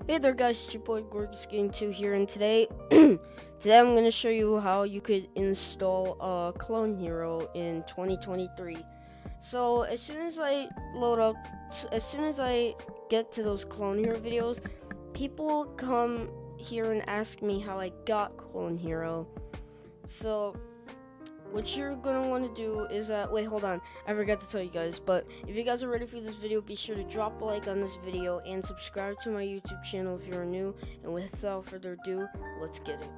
Hey there guys, it's your boy Gorgis Gang 2 here and today today I'm gonna show you how you could install uh, Clone Hero in 2023. So as soon as I load up as soon as I get to those Clone Hero videos, people come here and ask me how I got Clone Hero. So what you're gonna want to do is uh wait hold on. I forgot to tell you guys but if you guys are ready for this video be sure to drop a like on this video and subscribe to my youtube channel if you're new. And without further ado let's get it.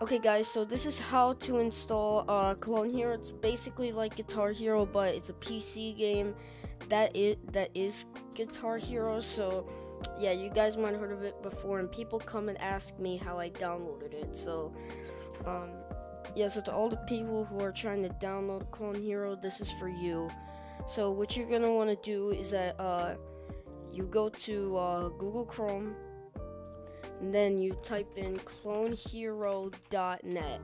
Okay guys so this is how to install uh clone hero it's basically like guitar hero but it's a pc game that is that is guitar hero. So yeah you guys might have heard of it before and people come and ask me how i downloaded it. So um yeah, so to all the people who are trying to download Clone Hero, this is for you. So what you're gonna want to do is that uh, you go to uh, Google Chrome, and then you type in clonehero.net.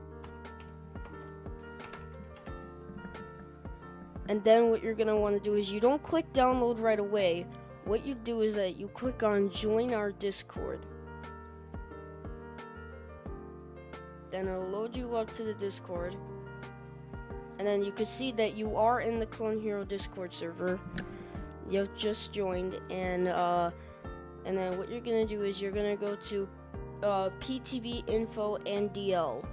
And then what you're gonna want to do is you don't click download right away. What you do is that you click on join our Discord. Then it'll load you up to the Discord. And then you can see that you are in the Clone Hero Discord server. You've just joined, and uh, and then what you're gonna do is you're gonna go to uh, PTB info and DL.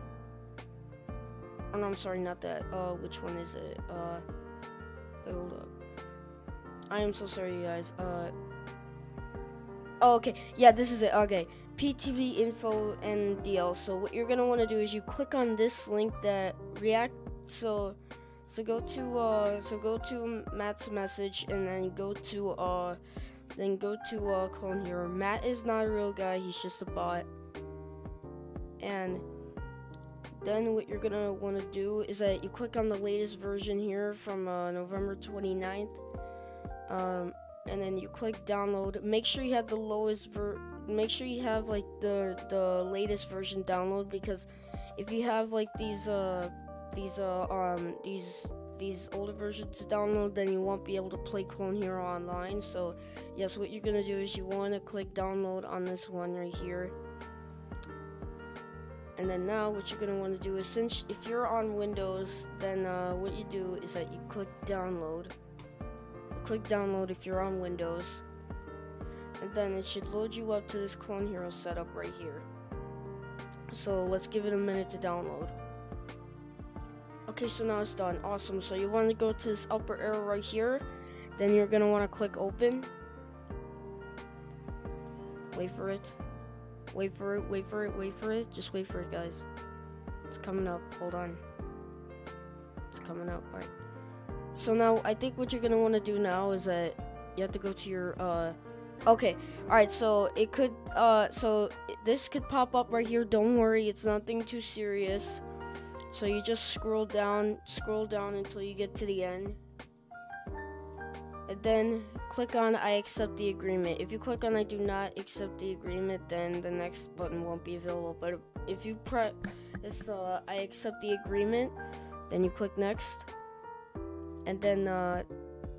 Oh no, I'm sorry, not that. Uh, which one is it? Uh, hold up. I am so sorry, you guys. Uh, oh, okay. Yeah, this is it. Okay. PTB info and DL. So what you're gonna want to do is you click on this link that react. So so go to uh so go to Matt's message and then go to uh then go to uh Clone Hero. Matt is not a real guy. He's just a bot. And then what you're gonna want to do is that you click on the latest version here from uh, November 29th. Um, and then you click download. Make sure you have the lowest ver make sure you have like the the latest version download because if you have like these uh these uh um these these older versions download then you won't be able to play clone hero online. So yes what you're gonna do is you want to click download on this one right here. And then now what you're gonna want to do is since if you're on windows then uh, what you do is that you click download click download if you're on windows and then it should load you up to this Clone Hero setup right here. So let's give it a minute to download. Okay, so now it's done. Awesome. So you want to go to this upper arrow right here. Then you're going to want to click open. Wait for it. Wait for it, wait for it, wait for it. Just wait for it, guys. It's coming up. Hold on. It's coming up. Alright. So now, I think what you're to want to do now is that you have to go to your, uh, Okay, alright, so it could, uh, so this could pop up right here. Don't worry, it's nothing too serious. So you just scroll down, scroll down until you get to the end. And then click on I accept the agreement. If you click on I do not accept the agreement, then the next button won't be available. But if you press uh, I accept the agreement, then you click next. And then, uh,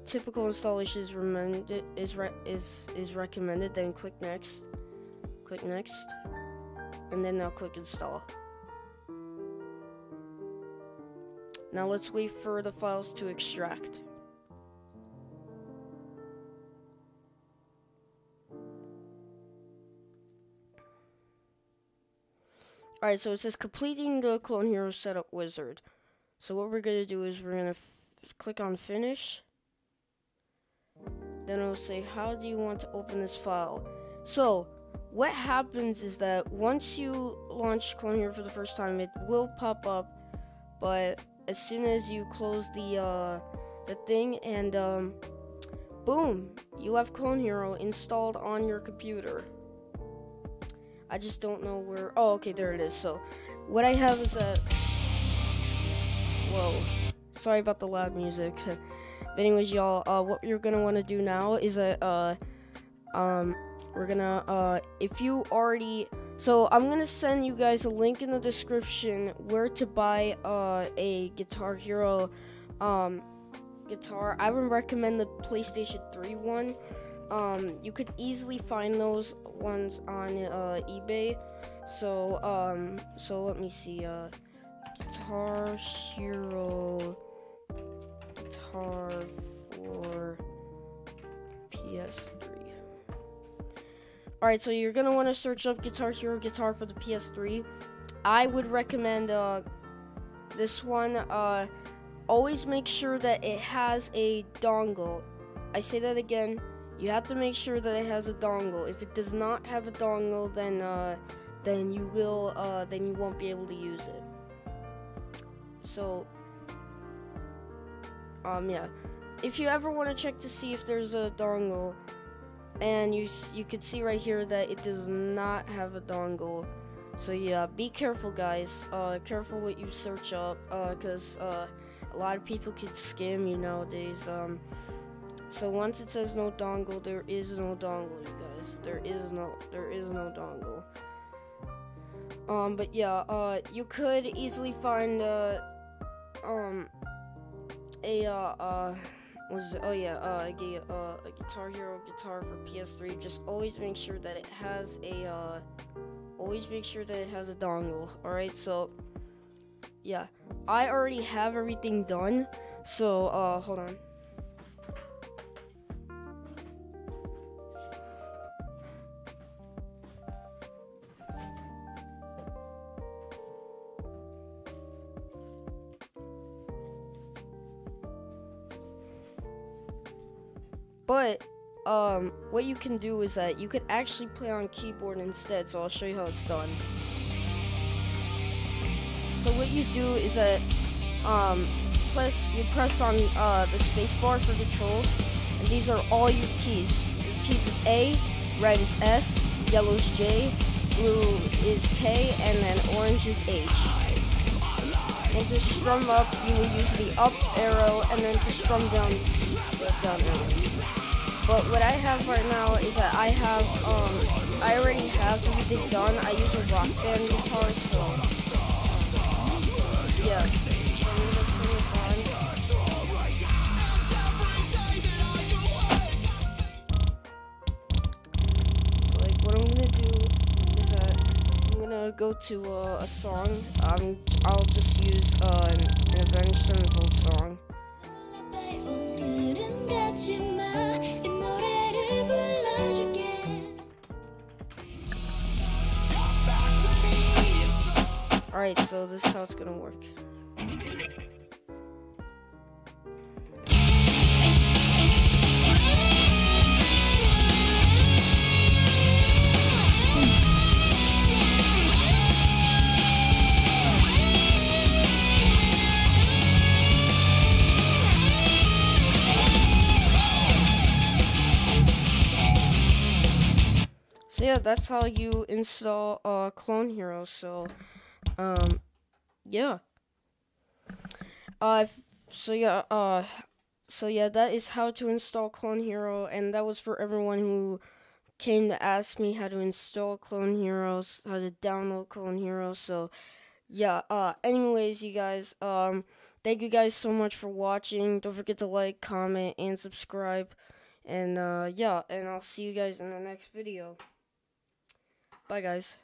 typical installation is recommended is re- is is recommended. Then click next, click next, and then now click install. Now let's wait for the files to extract. Alright, so it says completing the Clone Hero setup wizard. So what we're going to do is we're going to click on finish. Then it'll say, How do you want to open this file? So, what happens is that once you launch Clone Hero for the first time, it will pop up, but as soon as you close the uh, the thing and um, boom, you have Clone Hero installed on your computer. I just don't know where. Oh, okay, there it is. So, what I have is a. Whoa, sorry about the loud music. But anyways, y'all, uh, what you're gonna want to do now is that uh, um, we're gonna uh, if you already, so I'm gonna send you guys a link in the description where to buy uh a Guitar Hero um guitar. I would recommend the PlayStation 3 one, um, you could easily find those ones on uh, eBay. So, um, so let me see. Uh, Guitar Hero guitar for PS3. Alright, so you're gonna want to search up Guitar Hero guitar for the PS3. I would recommend uh, this one. Uh, always make sure that it has a dongle. I say that again. You have to make sure that it has a dongle. If it does not have a dongle, then uh, then you will uh, then you won't be able to use it. So um yeah, if you ever want to check to see if there's a dongle, and you you could see right here that it does not have a dongle. So yeah, be careful, guys. Uh, careful what you search up, uh, cause uh, a lot of people could scam you nowadays. Um, so once it says no dongle, there is no dongle, you guys. There is no, there is no dongle. Um, but yeah, uh, you could easily find, uh, um, a, uh, uh, was, oh yeah, uh, a, uh, a Guitar Hero guitar for PS3. Just always make sure that it has a, uh, always make sure that it has a dongle, alright? So, yeah, I already have everything done, so, uh, hold on. But um, what you can do is that you could actually play on keyboard instead. So I'll show you how it's done. So what you do is that um, you press on uh, the spacebar for controls, and these are all your keys. Your keys is A, red is S, yellow is J, blue is K, and then orange is H. And to strum up, you will use the up arrow, and then to strum down, the down arrow. But what I have right now is that I have, um, I already have everything done. I use a rock band guitar, so, yeah. Go to uh, a song. Um, I'll just use uh, an Avenged Sevenfold song. Alright, so this is how it's gonna work. Yeah, that's how you install uh, Clone Hero. So um, yeah. Uh, so yeah, uh, so yeah, that is how to install Clone Hero, and that was for everyone who came to ask me how to install Clone Heroes, how to download Clone Heroes. So, yeah. Uh, anyways, you guys, um, thank you guys so much for watching. Don't forget to like, comment, and subscribe. And uh, yeah, and I'll see you guys in the next video. Bye, guys.